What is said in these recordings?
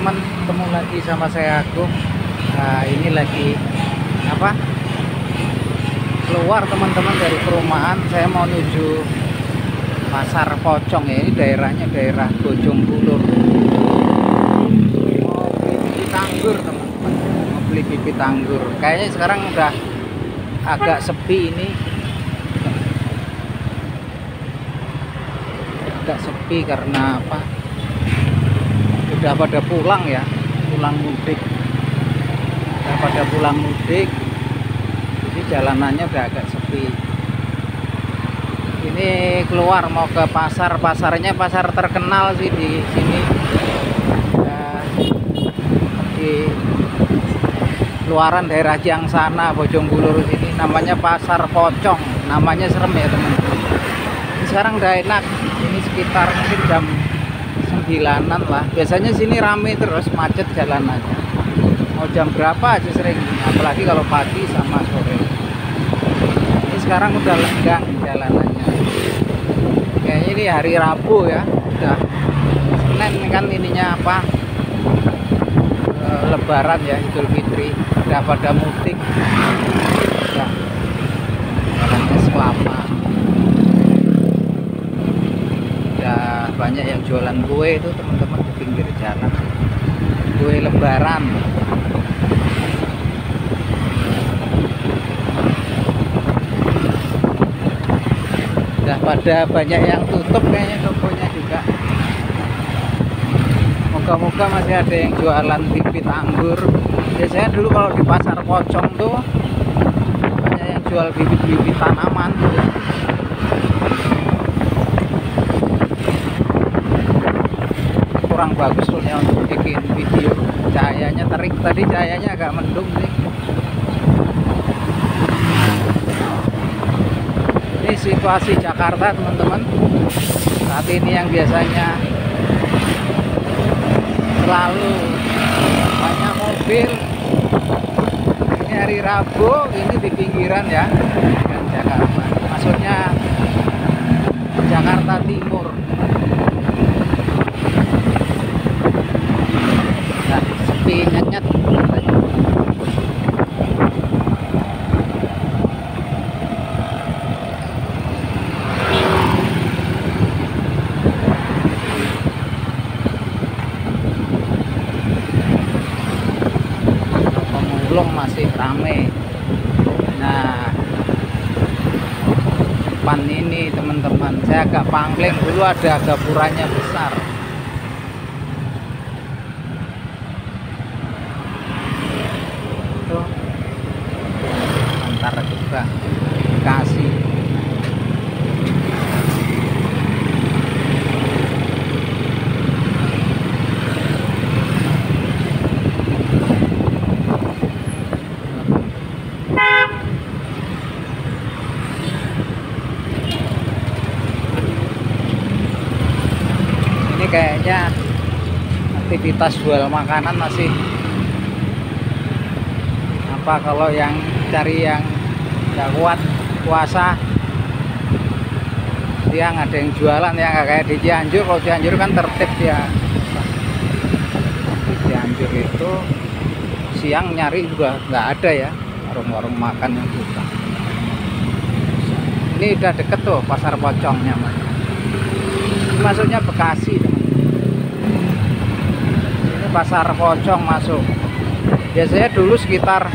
teman-teman ketemu lagi sama saya Agung. Nah, ini lagi apa? Keluar teman-teman dari perumahan. Saya mau menuju pasar pocong ya. Ini daerahnya daerah Bojong Bulur mau beli bibit anggur teman-teman. Mau beli bibit anggur. Kayaknya sekarang udah agak sepi ini. Agak sepi karena apa udah pada pulang ya pulang mudik. Udah pada pulang mudik jadi jalanannya udah agak sepi. Ini keluar mau ke pasar pasarnya pasar terkenal sih di sini. Ya, di luaran daerah Jangsana Bojonggulur sini namanya pasar pocong. Namanya serem ya teman-teman. Ini sekarang udah enak ini sekitar mungkin jam sembilanan lah. Biasanya sini rame terus macet jalanannya. Mau jam berapa aja sering apalagi kalau pagi sama sore. Ini sekarang udah lenggang jalanannya. Kayaknya ini hari Rabu ya udah. Senin kan ininya apa? E, Lebaran ya Idul Fitri. Udah pada mudik udah jalannya selama udah banyak yang jualan kue itu teman-teman di pinggir jalan. Kue lebaran udah pada banyak yang tutup kayaknya tokonya juga. Moga-moga masih ada yang jualan bibit anggur. Biasanya dulu kalau di pasar pocong tuh banyak yang jual bibit-bibit tanaman gitu. Kurang bagus ya untuk bikin video. Cahayanya terik tadi cahayanya agak mendung sih. Ini situasi Jakarta teman-teman. Saat ini yang biasanya selalu banyak mobil. Ini hari Rabu ini di pinggiran ya pinggiran Jakarta. Maksudnya Jakarta Timur nah, nyet pemulung masih rame. Nah depan ini teman-teman saya agak pangling. Dulu ada gapurannya besar tuh antara juga Bekasi ini kayaknya aktivitas jual makanan masih apa kalau yang cari yang nggak kuat puasa. Siang ada yang jualan ya nggak kayak di Cianjur. Kalau Cianjur kan tertib ya. Di Cianjur itu siang nyari juga nggak ada ya. Warung-warung makan yang buka. Ini udah deket tuh pasar pocongnya mas masuknya Bekasi ini pasar pocong masuk. Biasanya dulu sekitar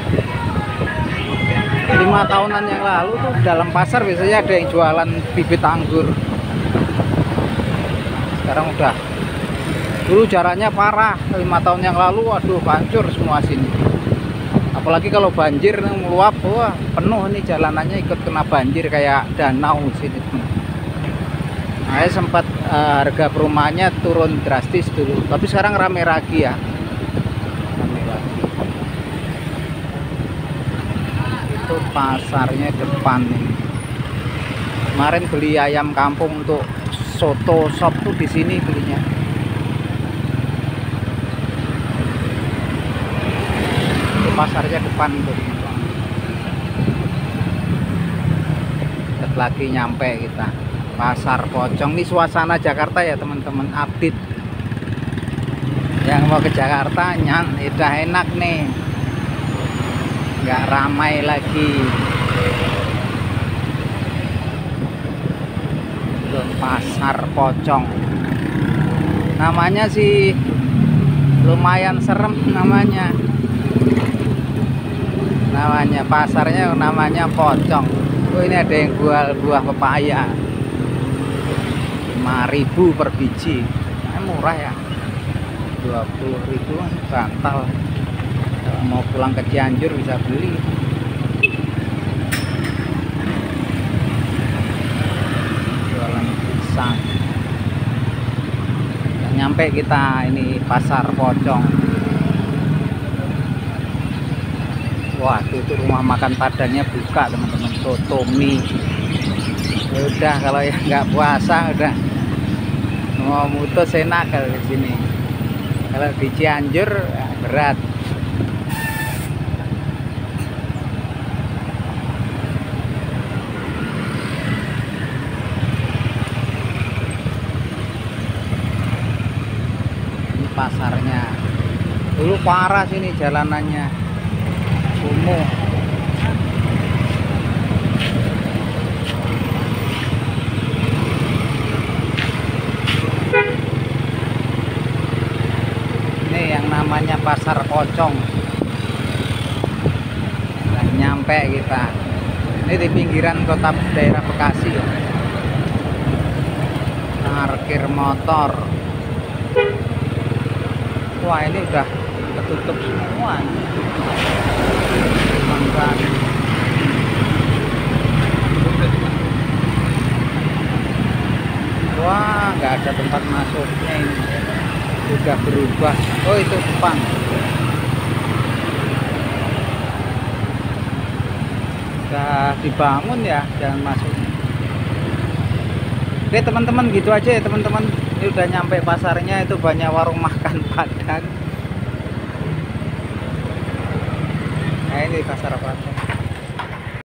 lima tahunan yang lalu tuh dalam pasar biasanya ada yang jualan bibit anggur. Sekarang udah. Dulu jaraknya parah lima tahun yang lalu waduh hancur semua sini. Apalagi kalau banjir meluap wah penuh nih jalanannya ikut kena banjir kayak danau sini saya sempat uh, harga perumahannya turun drastis dulu tapi sekarang rame lagi ya. Rame lagi. Itu pasarnya depan nih kemarin beli ayam kampung untuk soto sop tuh di sini belinya. Itu pasarnya depan Dekat lagi nyampe kita pasar pocong. Ini suasana Jakarta ya teman-teman. Update. Ya yang mau ke Jakarta nyan udah enak nih. Nggak ramai lagi. Pasar pocong. Namanya sih lumayan serem namanya. Namanya pasarnya namanya pocong. Oh ini ada yang jual buah pepaya 5000 per biji. Eh, murah ya. 20.000 bantal. Kalau mau pulang ke Cianjur bisa beli. Jualan pisang. Nyampe kita ini pasar pocong. Wah tuh rumah makan padangnya buka teman-teman. Soto mie. Ya udah kalau yang nggak puasa udah mau mutus enak kalau di sini. Kalau di Cianjur ya berat. Ini pasarnya. Dulu parah sini jalanannya. Kumuh ini yang namanya pasar pocong Udah nyampe kita. Ini di pinggiran kota daerah Bekasi ya. parkir motor. Wah ini udah ketutup semua. Teman-teman. wah nggak ada tempat masuknya ini sudah berubah. Oh itu depan sudah dibangun ya jangan masuk. Oke teman-teman gitu aja ya teman-teman. Ini udah nyampe pasarnya itu banyak warung makan padang. Nah ini pasar padang